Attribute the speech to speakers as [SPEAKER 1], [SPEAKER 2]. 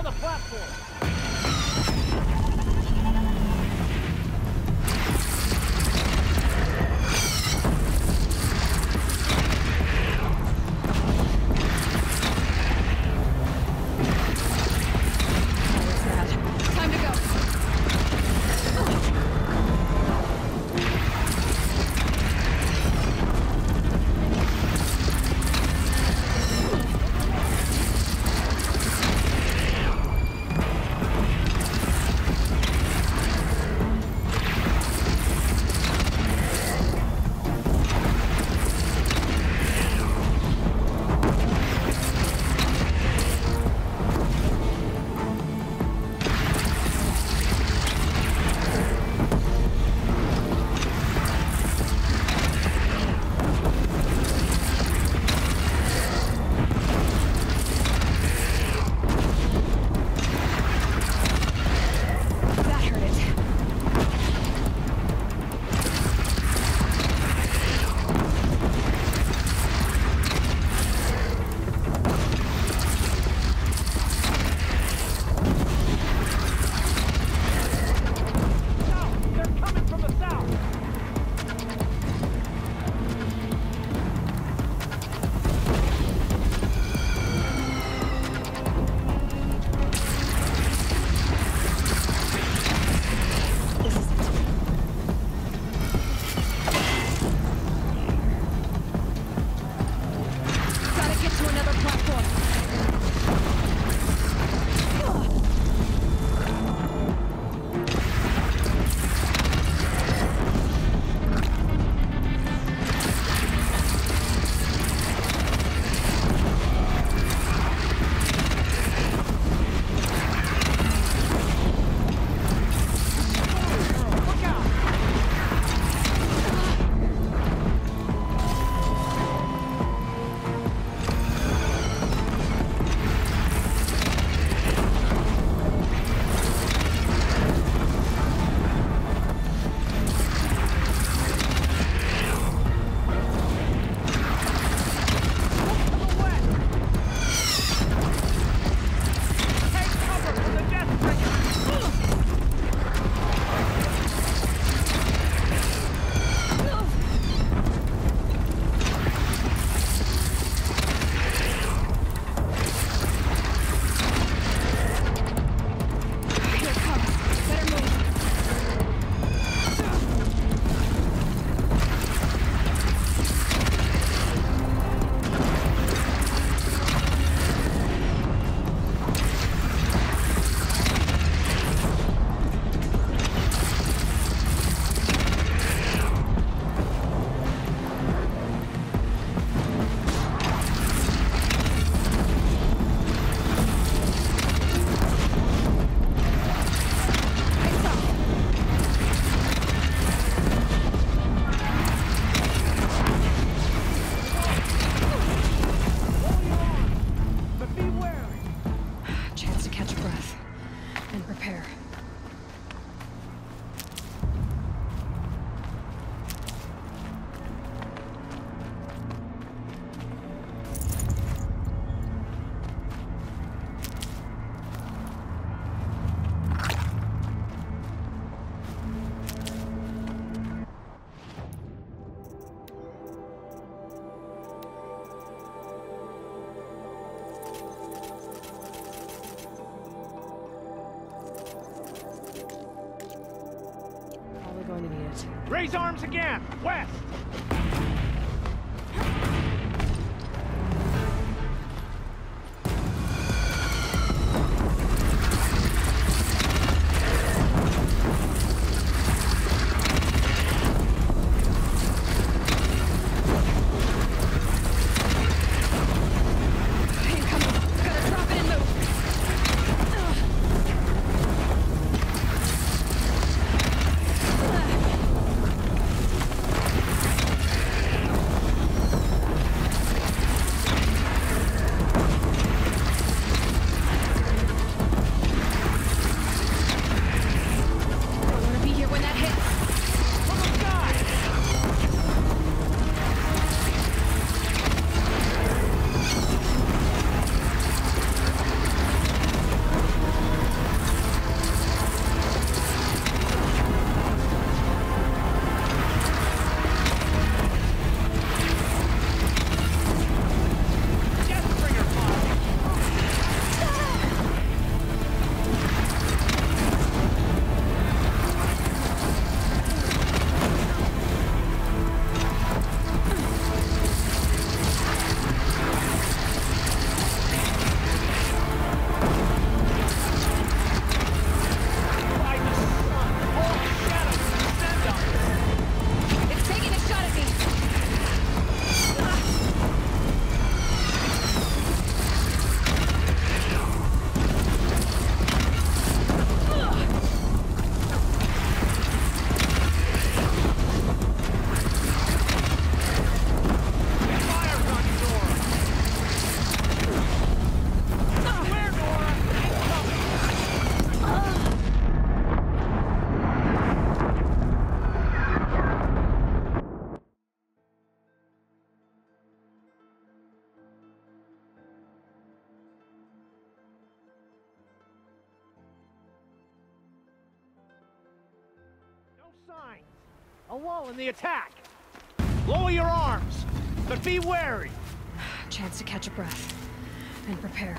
[SPEAKER 1] on the platform.
[SPEAKER 2] Raise arms again! West! Lull in the attack. Lower your arms, but be wary.
[SPEAKER 1] Chance to catch a breath and prepare.